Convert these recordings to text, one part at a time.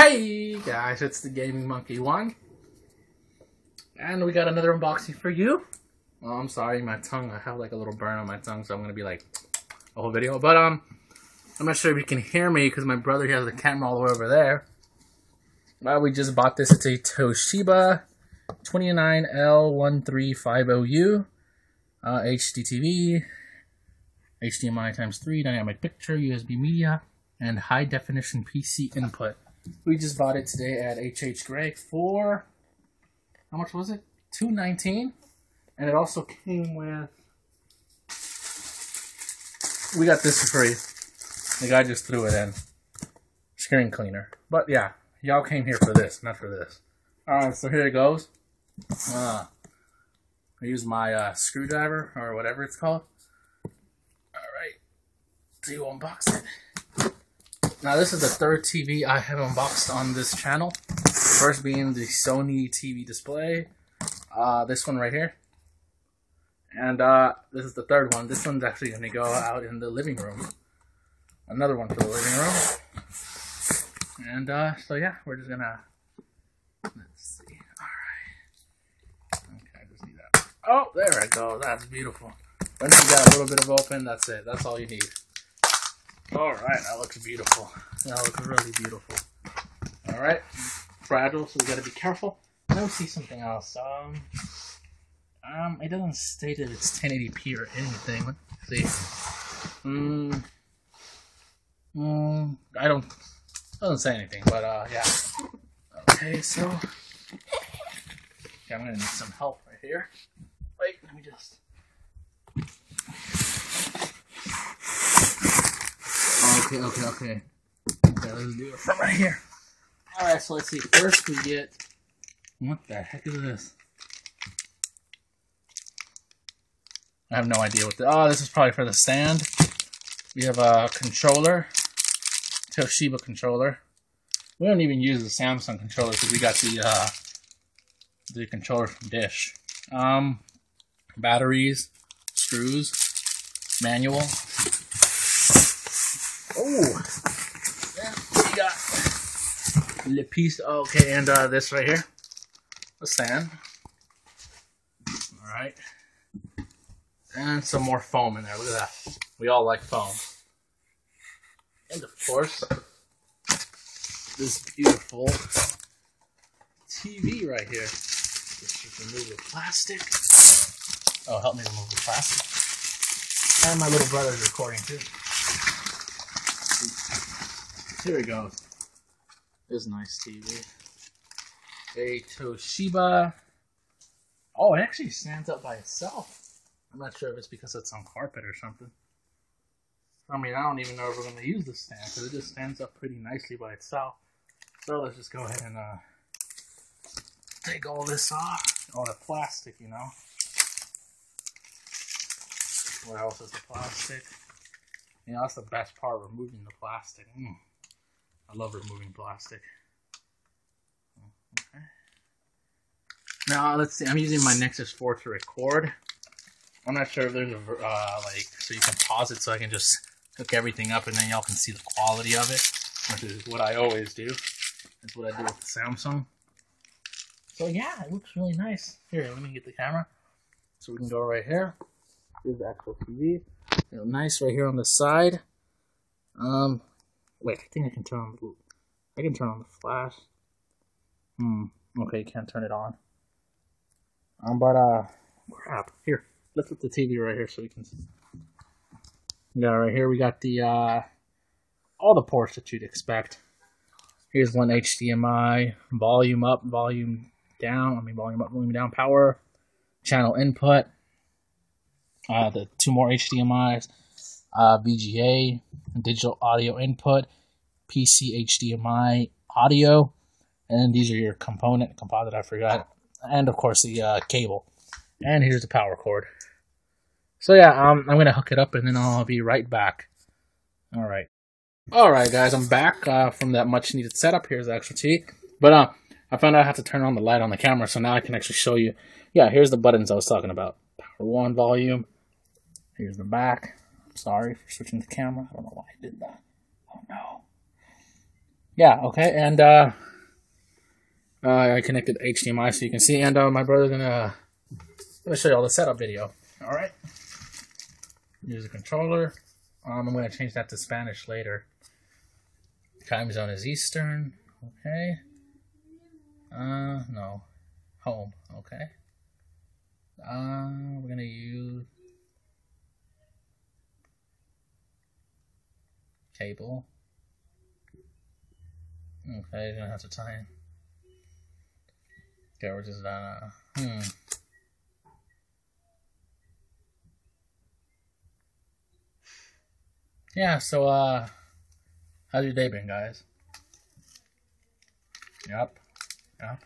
Hey guys, it's the Gaming Monkey One, and we got another unboxing for you. I'm sorry, my tongue. I have like a little burn on my tongue, so I'm gonna be like a whole video. But um, I'm not sure if you can hear me because my brother has the camera all the way over there. Well, we just bought this. It's a Toshiba 29L1350U uh, HD TV, HDMI times 3, dynamic picture, USB media, and high definition PC input. We just bought it today at HH Gregg for how much was it? 219 and it also came with we got this for free. The guy just threw it in. Screen cleaner. But yeah, y'all came here for this, not for this. Alright, so here it goes. Uh, I use my uh, screwdriver or whatever it's called. Alright, to unbox it. Now this is the third TV I have unboxed on this channel. First being the Sony TV display. Uh, this one right here. And uh, this is the third one. This one's actually going to go out in the living room. Another one for the living room. And uh, so yeah, we're just going to... Let's see. Alright. Okay, I just need that. Oh, there it goes. That's beautiful. Once you got a little bit of open, that's it. That's all you need. Alright, that looks beautiful. That looks really beautiful. Alright. Fragile, so we gotta be careful. Let me see something else. Um, um, it doesn't state that it's 1080p or anything. Let's see. Mm, mm, I don't, doesn't say anything, but uh, yeah. Okay, so, okay, I'm gonna need some help right here. Wait, let me just. Okay, okay, okay. Okay, let's do it from right here. Alright, so let's see. First we get. What the heck is this? I have no idea what the. Oh, this is probably for the stand. We have a controller. Toshiba controller. We don't even use the Samsung controller because we got the uh, the controller from Dish. Um, batteries, screws, manual, Oh, yeah, we got the piece. Okay, and uh, this right here, the sand. All right, and some more foam in there. Look at that. We all like foam. And of course, this beautiful TV right here. Just remove the plastic. Oh, help me remove the plastic. And my little brother's recording too. Here we go. This nice TV. A Toshiba. Oh, it actually stands up by itself. I'm not sure if it's because it's on carpet or something. I mean, I don't even know if we're going to use this stand because it just stands up pretty nicely by itself. So let's just go ahead and uh, take all this off. All the plastic, you know. What else is the plastic? You know, that's the best part, removing the plastic. Mm. I love removing plastic. Okay. Now, let's see. I'm using my Nexus 4 to record. I'm not sure if there's a, uh, like, so you can pause it so I can just hook everything up and then y'all can see the quality of it, which is what I always do. That's what I do with the Samsung. So yeah, it looks really nice. Here, let me get the camera. So we can go right here. Here's the actual TV. Nice right here on the side. Um, wait, I think I can turn on the, I can turn on the flash. Hmm, okay, you can't turn it on. Um, but, uh, crap, here, let's put the TV right here so we can see. Yeah, right here we got the, uh, all the ports that you'd expect. Here's one HDMI, volume up, volume down, I mean volume up, volume down, power, channel input, uh, the two more HDMI's, uh, VGA, digital audio input, PC HDMI audio, and these are your component composite. I forgot, and of course the uh, cable. And here's the power cord. So yeah, um, I'm gonna hook it up and then I'll be right back. All right, all right, guys, I'm back uh, from that much needed setup. Here's the actual T, but uh, I found out I have to turn on the light on the camera, so now I can actually show you. Yeah, here's the buttons I was talking about. Power one, volume. Here's the back. I'm sorry for switching the camera. I don't know why I did that. Oh no. yeah, okay, and uh, uh, I connected HDMI so you can see, and uh, my brother's gonna gonna show you all the setup video. All right, use the controller. Um, I'm gonna change that to Spanish later. Time zone is Eastern. Okay. Uh, no, home. Okay. Uh, we're gonna use cable. Okay, gonna have to tie. Okay, we're just uh hmm. Yeah, so uh how's your day been guys? Yep. Yep.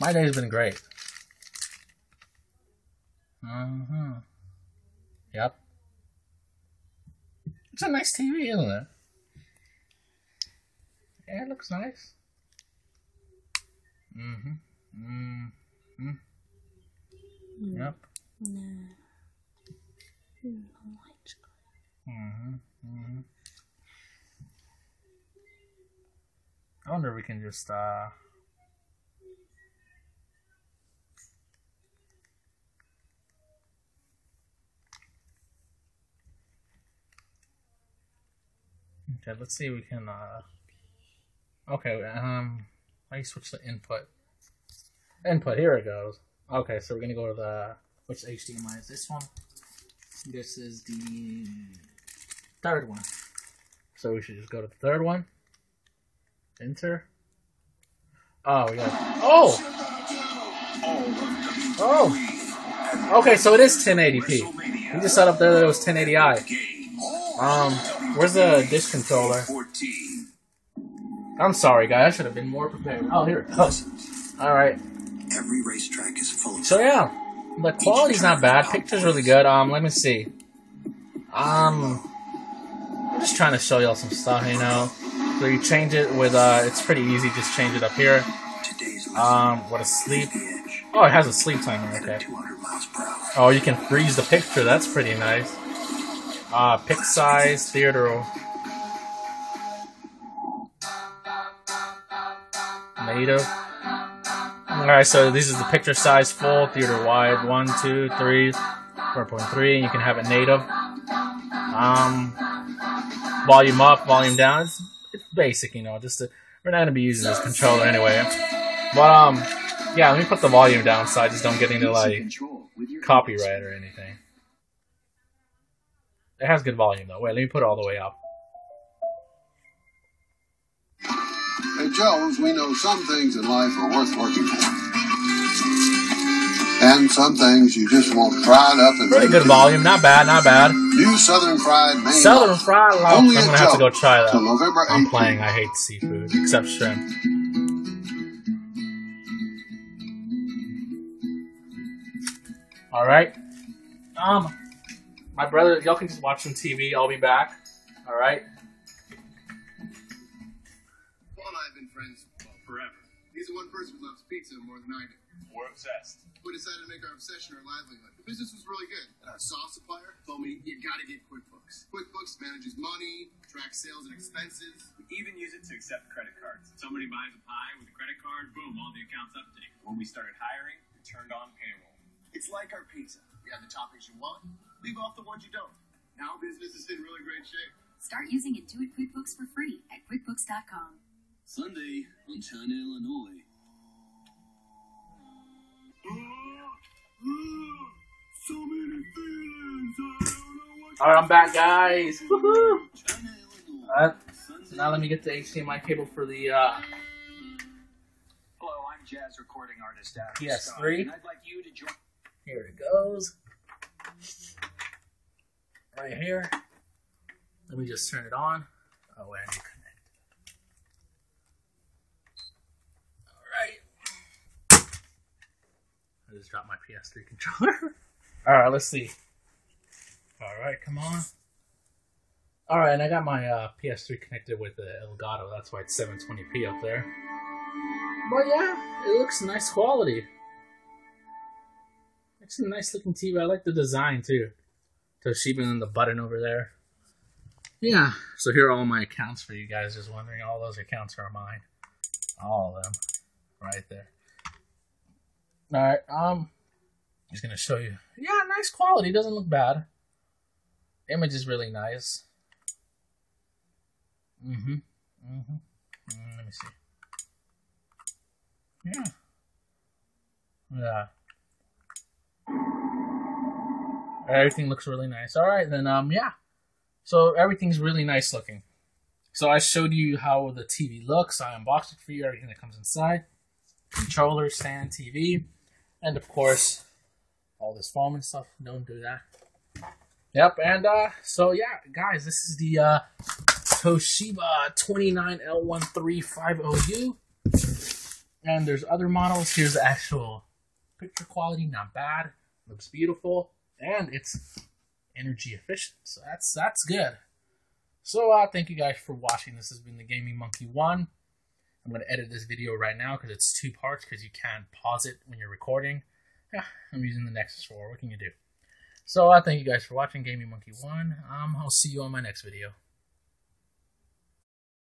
My day's been great. Uh-huh. Yep. It's a nice TV, isn't it? Yeah, it looks nice. Mm-hmm. Mm-hmm. Mm. Yep. No. Mm-hmm. Mm-hmm. I wonder if we can just uh Okay, let's see if we can uh Okay, um you switch the input? Input, here it goes. Okay, so we're gonna go to the which HDMI is this one? This is the third one. So we should just go to the third one. Enter. Oh, we got. Oh! Oh! Okay, so it is 1080p. We just set up there that it was 1080i. Um, where's the dish controller? I'm sorry, guys. I should have been more prepared. Oh, here it goes. Alright. Every racetrack is full So, yeah. The quality's not bad. Picture's really good. Um, let me see. Um, I'm just trying to show y'all some stuff, you know. So you change it with, uh, it's pretty easy. Just change it up here. Um, what a sleep. Oh, it has a sleep timer. Okay. 200 miles per hour. Oh, you can freeze the picture. That's pretty nice. Uh, pick size, theater. Native. Alright, so this is the picture size full, theater wide, 1, 2, 3, 4.3, and you can have it native. Um, volume up, volume down. It's, it's basic, you know, just to, we're not going to be using this controller anyway. But, um, yeah, let me put the volume down so I just don't get into, like, Control with your copyright or anything. It has good volume though. Wait, let me put it all the way up. At Jones, we know some things in life are worth working for. And some things you just want fried up and Pretty good volume, not bad, not bad. New Southern Fried Maine. Southern fried lox. I'm gonna have to go try that. November I'm playing. I hate seafood except shrimp. All right. Um, my brother, y'all can just watch some TV. I'll be back. All right. Paul and I have been friends well, forever. He's the one person who loves pizza more than I do. We're obsessed. We decided to make our obsession our livelihood. The business was really good, and our sauce supplier told me you gotta get QuickBooks. QuickBooks manages money, tracks sales and expenses. We even use it to accept credit cards. Somebody buys a pie with a credit card, boom, all the accounts update. When we started hiring, we turned on payroll. It's like our pizza. We have the toppings you want, leave off the ones you don't. Now business is in really great shape. Start using Intuit QuickBooks for free at QuickBooks.com. Sunday on China, Illinois. So many feelings, I don't know All right, I'm back, guys. Woohoo! China, Illinois. Alright, so now let me get the HDMI cable for the uh, Hello, I'm jazz recording artist Adam PS3. Scott, and I'd like you to join. Here it goes. Right here. Let me just turn it on. Oh, to connect. Alright. I just dropped my PS3 controller. Alright, let's see. Alright, come on. Alright, and I got my uh, PS3 connected with the Elgato. That's why it's 720p up there. But yeah, it looks nice quality. It's a nice looking TV. I like the design too. Toshiba and the button over there. yeah, so here are all my accounts for you guys just wondering. All those accounts are mine. All of them. Right there. Alright, um just gonna show you. Yeah, nice quality, doesn't look bad. Image is really nice. Mm-hmm. Mm-hmm. Mm, let me see. Yeah. Yeah. Everything looks really nice. Alright, then um yeah. So everything's really nice looking. So I showed you how the TV looks. I unboxed it for you, everything that comes inside. Controller, stand, TV, and of course, all this foam and stuff. Don't do that. Yep, and uh, so yeah, guys, this is the uh, Toshiba 29L1350U. And there's other models. Here's the actual picture quality, not bad. Looks beautiful, and it's energy efficient. So that's that's good. So uh, thank you guys for watching. This has been the Gaming Monkey One. I'm going to edit this video right now because it's two parts because you can't pause it when you're recording. Yeah, I'm using the Nexus 4. What can you do? So uh, thank you guys for watching Gaming Monkey 1. Um, I'll see you on my next video.